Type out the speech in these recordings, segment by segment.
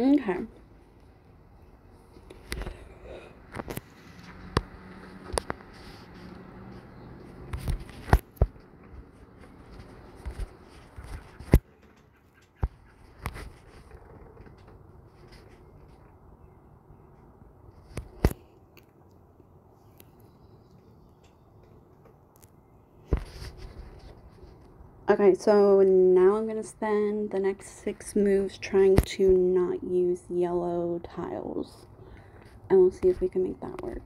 Okay. Okay, so now I'm going to spend the next six moves trying to not use yellow tiles. And we'll see if we can make that work.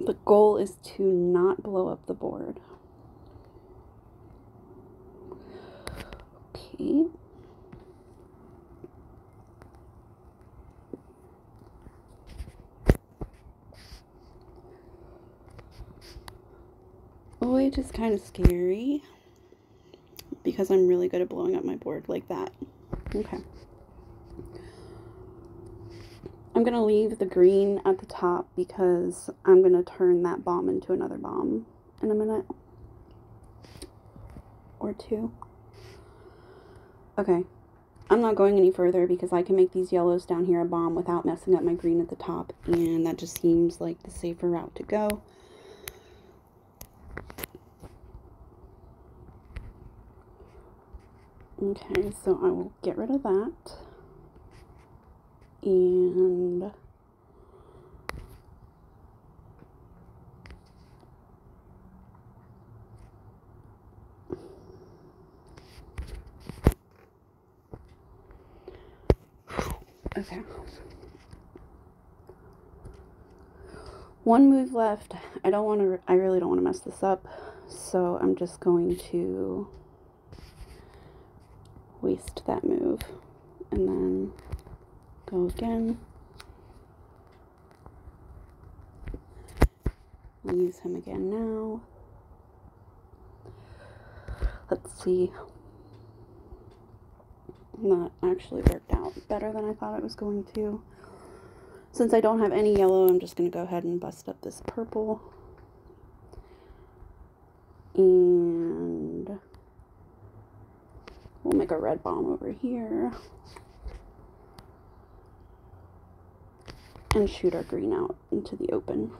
The goal is to not blow up the board. Okay. Oh, Voyage is kind of scary because I'm really good at blowing up my board like that. Okay. I'm going to leave the green at the top because I'm going to turn that bomb into another bomb in a minute or two. Okay. I'm not going any further because I can make these yellows down here a bomb without messing up my green at the top and that just seems like the safer route to go. Okay, so I will get rid of that. And okay. One move left. I don't want to, I really don't want to mess this up. So I'm just going to waste that move and then go again. Use him again now. Let's see. That actually worked out better than I thought it was going to. Since I don't have any yellow, I'm just going to go ahead and bust up this purple. And We'll make a red bomb over here. And shoot our green out into the open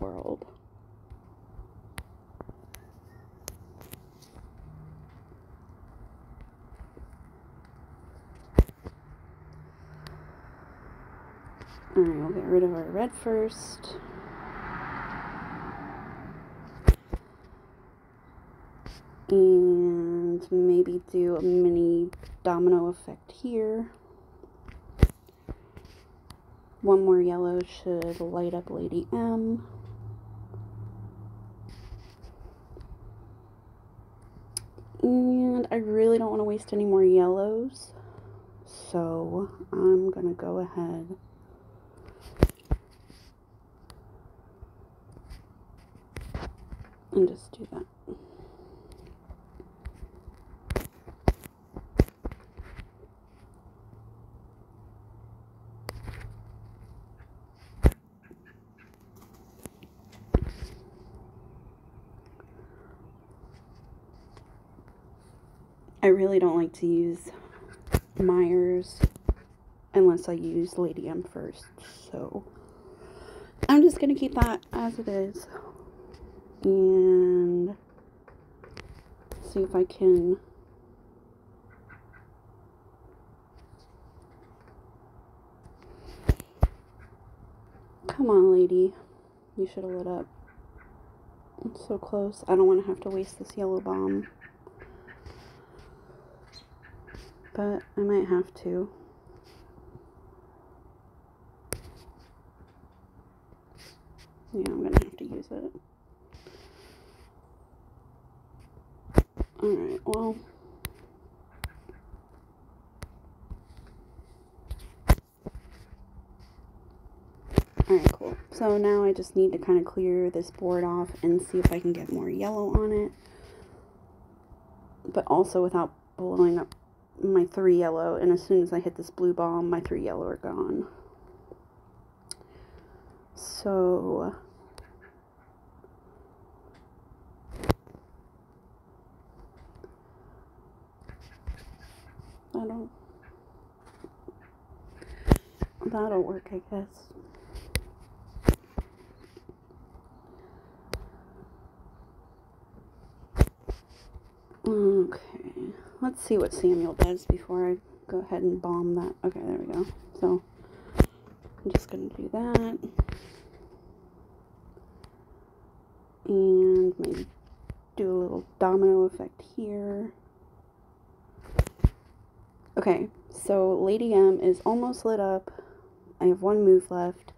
world. Alright, we'll get rid of our red first. and maybe do a mini domino effect here. One more yellow should light up Lady M. And I really don't want to waste any more yellows. So I'm going to go ahead and just do that. I really don't like to use Myers unless I use Lady M first. So I'm just going to keep that as it is. And see if I can Come on, lady. You should have lit up. It's so close. I don't want to have to waste this yellow bomb. But I might have to. Yeah, I'm gonna have to use it. Alright, well. Alright, cool. So now I just need to kind of clear this board off and see if I can get more yellow on it. But also without blowing up my three yellow, and as soon as I hit this blue bomb, my three yellow are gone. So, I don't, that'll work, I guess. Let's see what Samuel does before I go ahead and bomb that. Okay, there we go. So, I'm just going to do that. And maybe do a little domino effect here. Okay, so Lady M is almost lit up. I have one move left.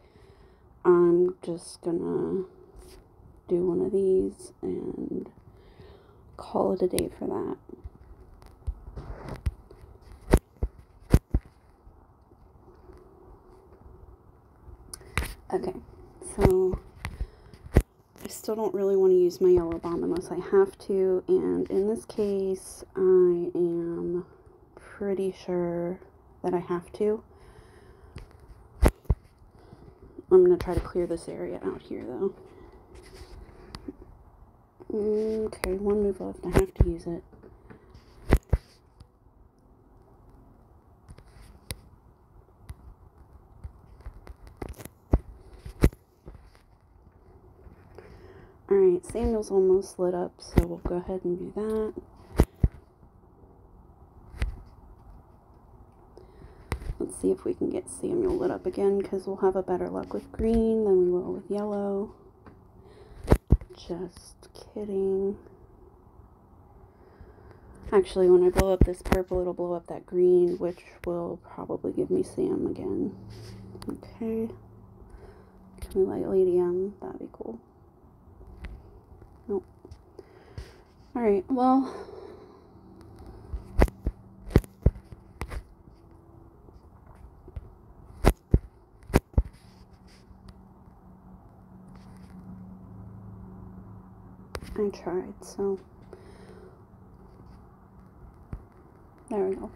I'm just gonna do one of these and call it a day for that. Okay, so I still don't really want to use my yellow bomb unless I have to, and in this case, I am pretty sure that I have to. I'm going to try to clear this area out here, though. Okay, one move left. I have to use it. Alright, Samuel's almost lit up, so we'll go ahead and do that. Let's see if we can get Samuel lit up again, because we'll have a better luck with green than we will with yellow. Just kidding. Actually, when I blow up this purple, it'll blow up that green, which will probably give me Sam again. Okay. Can we light Lady M? That'd be cool. Nope. Alright, well... I tried, so... There we go.